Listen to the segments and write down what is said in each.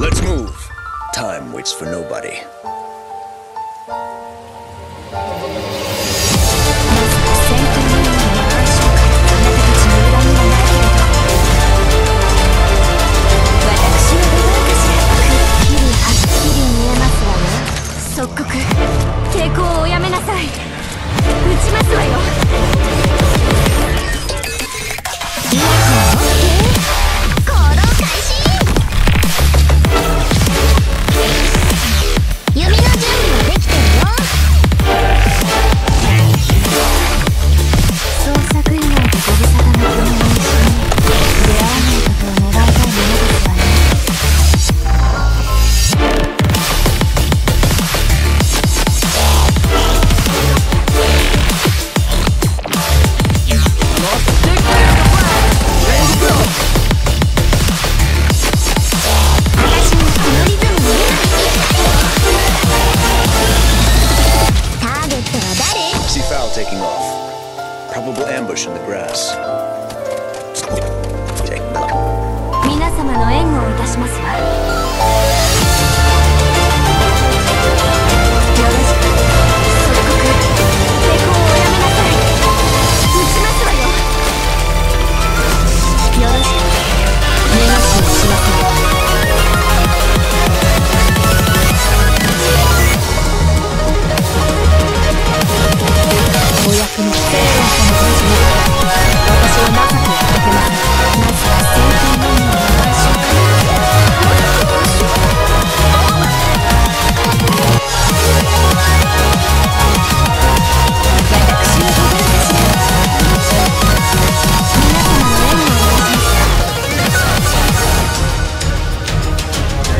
Let's move. Time waits for nobody. Bush in the grass.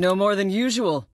No more than usual.